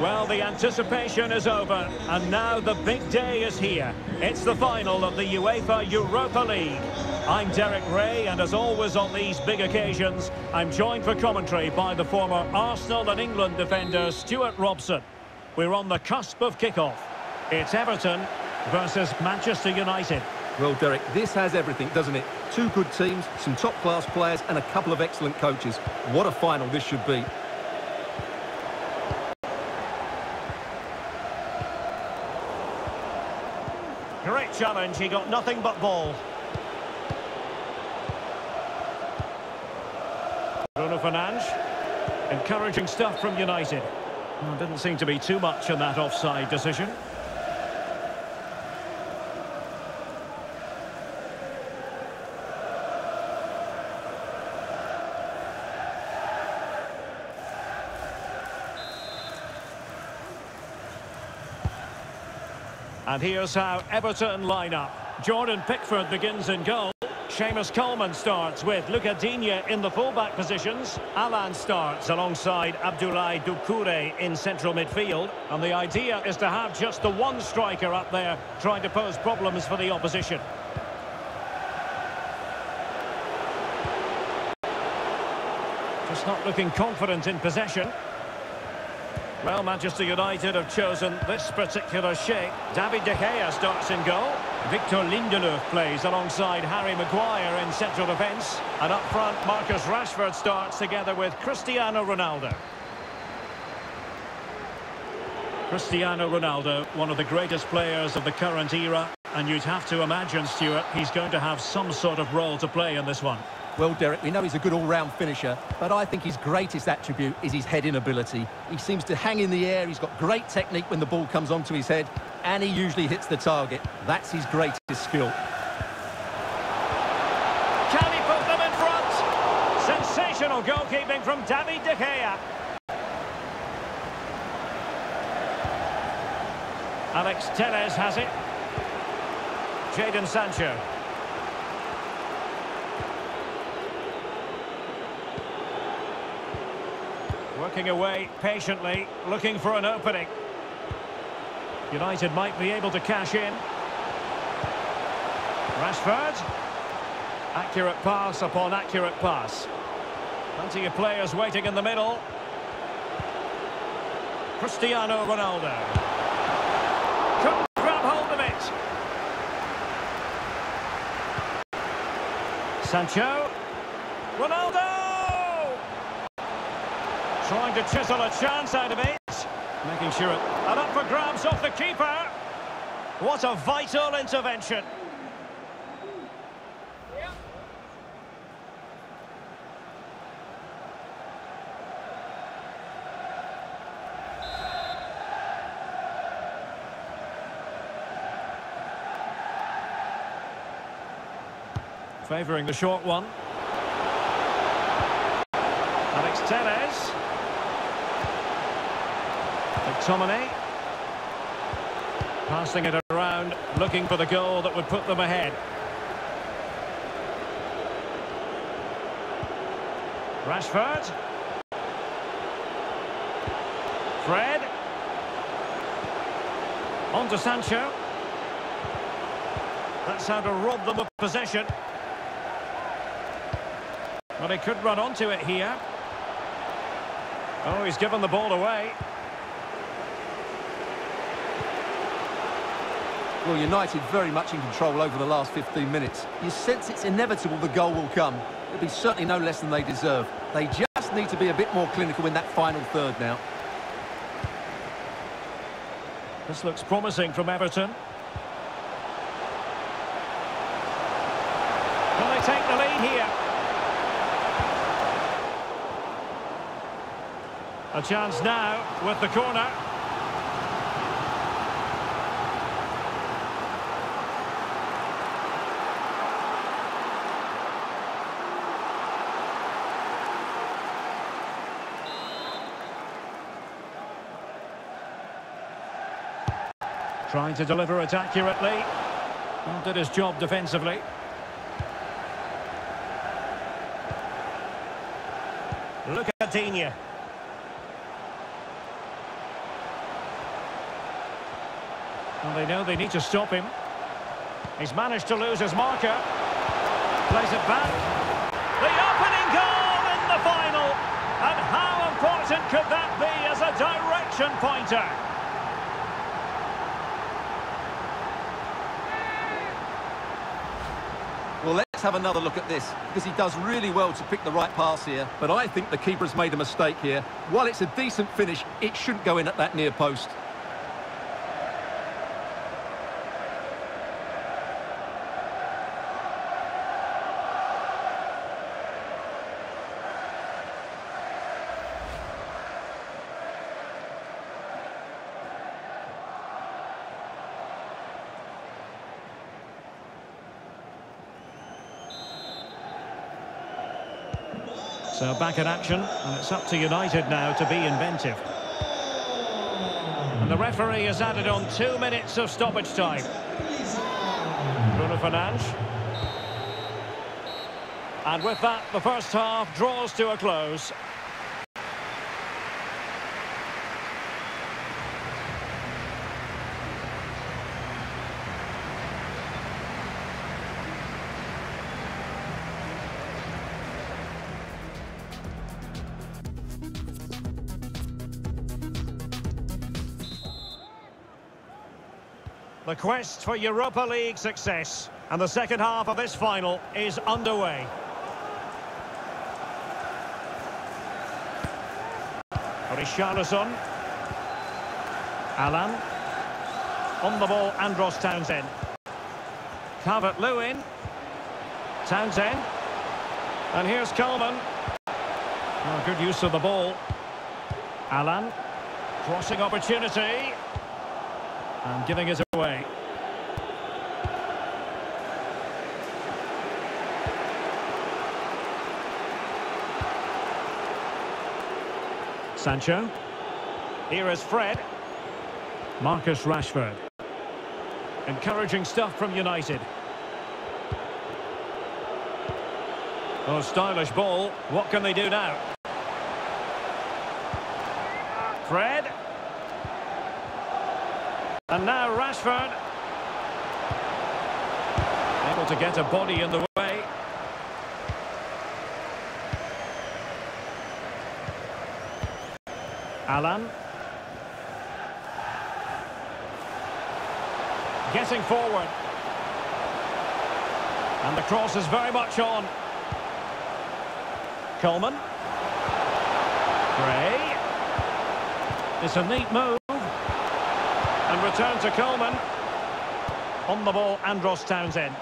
Well, the anticipation is over, and now the big day is here. It's the final of the UEFA Europa League. I'm Derek Rae, and as always on these big occasions, I'm joined for commentary by the former Arsenal and England defender Stewart Robson. We're on the cusp of kickoff. It's Everton versus Manchester United. Well, Derek, this has everything, doesn't it? Two good teams, some top-class players, and a couple of excellent coaches. What a final this should be. Great challenge, he got nothing but ball. Bruno Fernandes. Encouraging stuff from United. Well, didn't seem to be too much in that offside decision. And here's how Everton line up. Jordan Pickford begins in goal. Seamus Coleman starts with Lucas Digne in the fullback positions. Allan starts alongside Abdoulaye Doucouré in central midfield. And the idea is to have just the one striker up there trying to pose problems for the opposition. Just not looking confident in possession. Well, Manchester United have chosen this particular shape. David De Gea starts in goal. Victor Lindelof plays alongside Harry Maguire in central defence. And up front, Marcus Rashford starts together with Cristiano Ronaldo. Cristiano Ronaldo, one of the greatest players of the current era. And you'd have to imagine, Stewart, he's going to have some sort of role to play in this one. Well, Derek, we know he's a good all-round finisher, but I think his greatest attribute is his heading ability. He seems to hang in the air, he's got great technique when the ball comes onto his head, and he usually hits the target. That's his greatest skill. Can he put them in front? Sensational goalkeeping from David De Gea. Alex Telles has it. Jadon Sancho. Working away patiently, looking for an opening. United might be able to cash in. Rashford. Accurate pass upon accurate pass. Plenty of players waiting in the middle. Cristiano Ronaldo. Grab hold of it. Sancho. Ronaldo! Trying to chisel a chance out of it. Making sure it... And up for grabs off the keeper. What a vital intervention. Favouring the short one. Alex Telles. McTominay. Passing it around, looking for the goal that would put them ahead. Rashford. Fred. On to Sancho. That's how to rob them of possession. But he could run onto it here. Oh, he's given the ball away. Well, United very much in control over the last 15 minutes. You sense it's inevitable the goal will come. It'll be certainly no less than they deserve. They just need to be a bit more clinical in that final third now. This looks promising from Everton. Will they take the lead here? A chance now with the corner. Trying to deliver it accurately. Well, did his job defensively. Look at Digne. And they know they need to stop him. He's managed to lose his marker. Plays it back. The opening goal in the final. And how important could that be as a direction pointer? Well, let's have another look at this, because he does really well to pick the right pass here. But I think the keeper's made a mistake here. While it's a decent finish, it shouldn't go in at that near post. So back in action, and it's up to United now to be inventive. And the referee has added on two minutes of stoppage time. Bruno Fernandes. And with that, the first half draws to a close. The quest for Europa League success. And the second half of this final is underway. Richarlison. Allan. On the ball, Andros Townsend. Calvert-Lewin. Townsend. And here's Coleman. Oh, good use of the ball. Allan. Crossing opportunity. And giving it away. Sancho. Here is Fred. Marcus Rashford. Encouraging stuff from United. Oh, stylish ball. What can they do now? Fred. And now Rashford. Able to get a body in the way. Allan. Getting forward. And the cross is very much on. Coleman. Gray. It's a neat move. And return to Coleman. On the ball, Andros Townsend.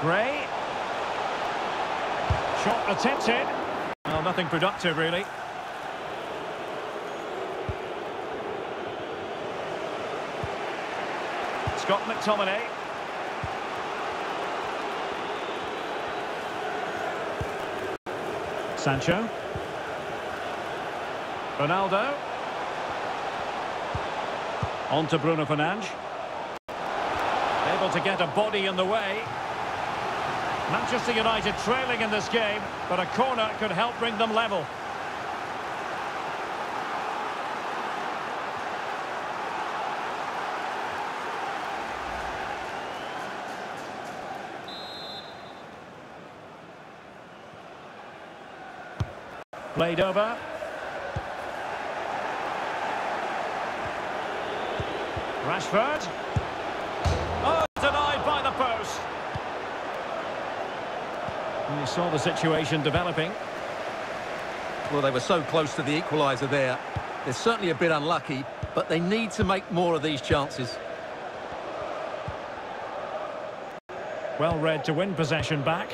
Gray. Shot attempted. Well, nothing productive, really. Scott McTominay. Sancho. Ronaldo. On to Bruno Fernandes. Able to get a body in the way. Manchester United trailing in this game, but a corner could help bring them level. Played over. Rashford. Oh, denied by the post. And you saw the situation developing. Well, they were so close to the equaliser there. They're certainly a bit unlucky, but they need to make more of these chances. Well read to win possession back.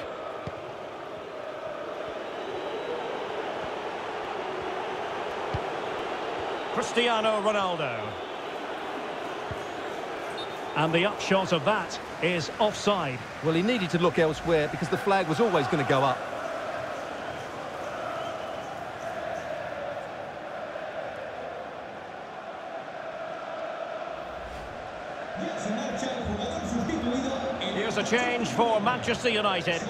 Cristiano Ronaldo. And the upshot of that is offside. Well, he needed to look elsewhere because the flag was always going to go up. Here's a change for Manchester United.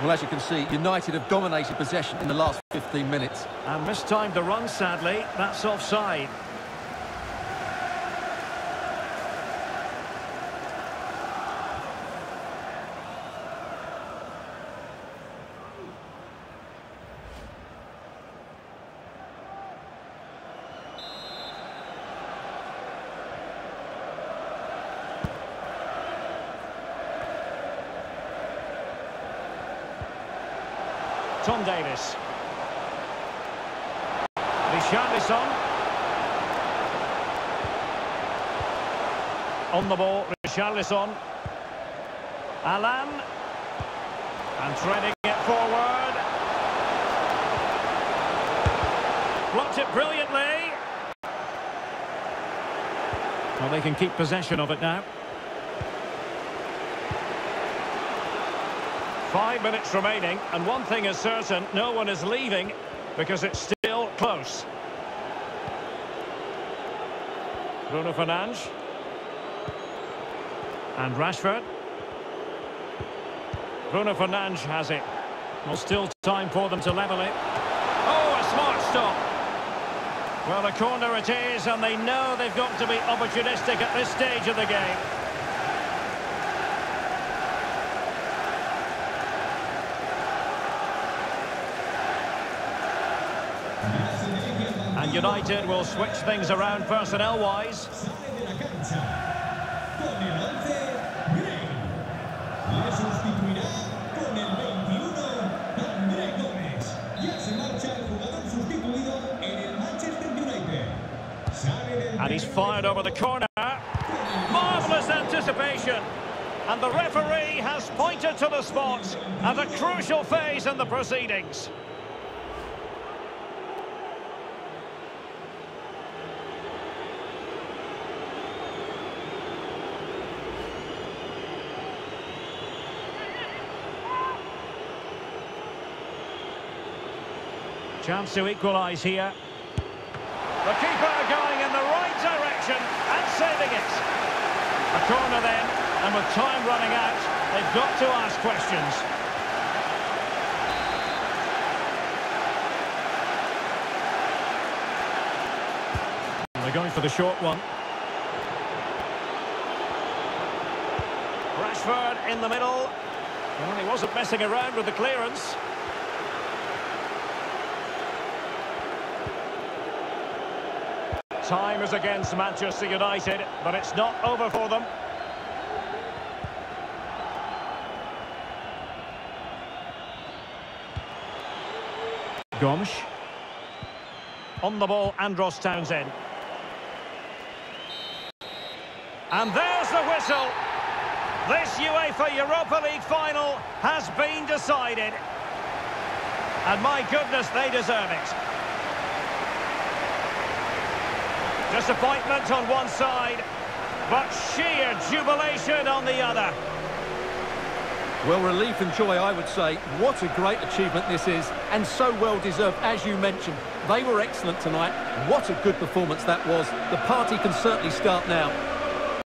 Well, as you can see, United have dominated possession in the last 15 minutes. And mistimed the run, sadly. That's offside. Tom Davies. Richarlison. On the ball, Richarlison. Allan. And threading it forward. Blocked it brilliantly. Well, they can keep possession of it now. Five minutes remaining, and one thing is certain, no one is leaving because it's still close. Bruno Fernandes. And Rashford. Bruno Fernandes has it. Well, still time for them to level it. Oh, a smart stop. Well, a corner it is, and they know they've got to be opportunistic at this stage of the game. And United will switch things around personnel-wise. And he's fired over the corner. Marvellous anticipation. And the referee has pointed to the spot at a crucial phase in the proceedings. Chance to equalise here. The keeper going in the right direction and saving it. A corner then, and with time running out, they've got to ask questions. They're going for the short one. Rashford in the middle. Well, he wasn't messing around with the clearance. Time is against Manchester United, but it's not over for them. Gomes. On the ball, Andros Townsend. And there's the whistle. This UEFA Europa League final has been decided. And my goodness, they deserve it. Disappointment on one side, but sheer jubilation on the other. Well, relief and joy, I would say. What a great achievement this is, and so well deserved, as you mentioned. They were excellent tonight. What a good performance that was. The party can certainly start now.